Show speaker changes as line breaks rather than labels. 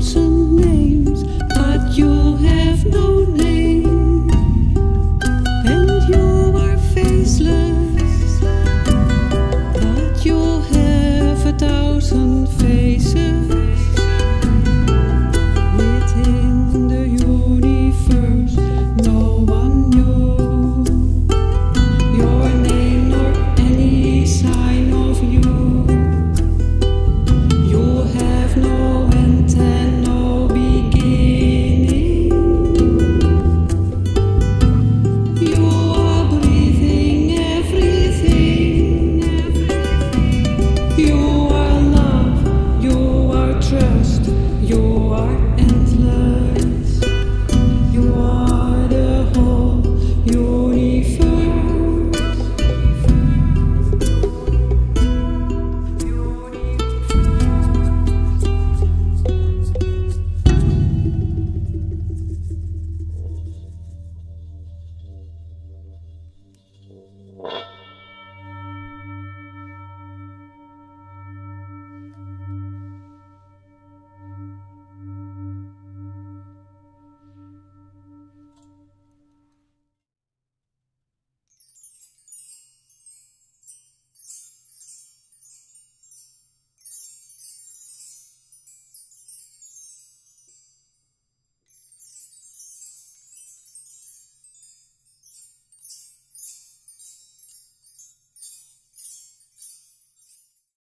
lonesome You are